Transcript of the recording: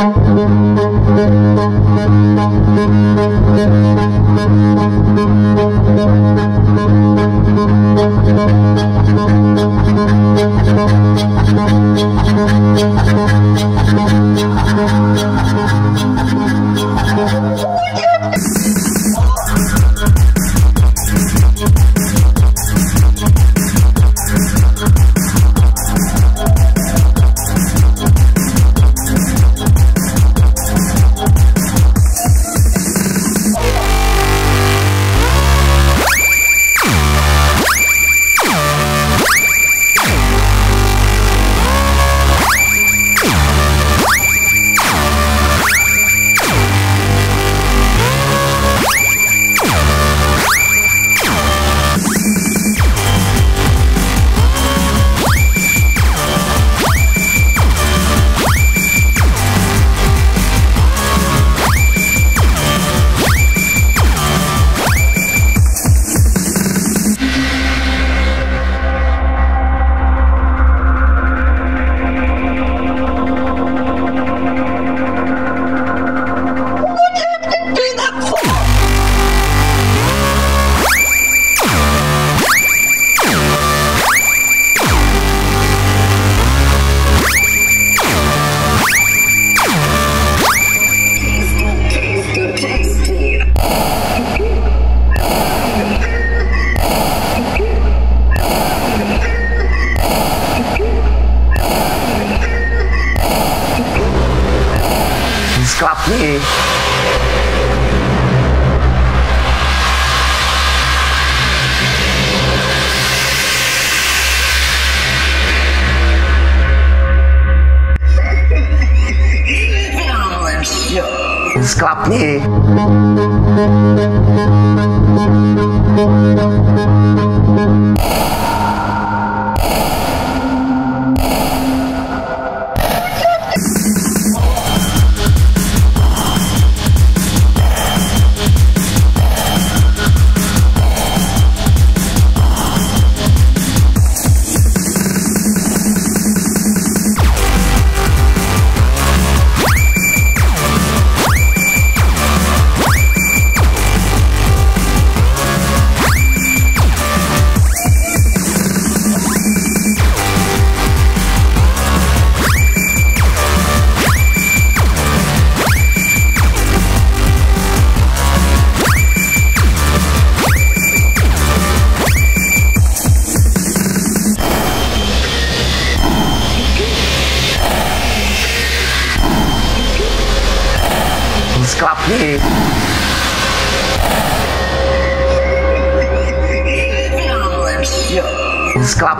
Thank you. Nih Club nih Club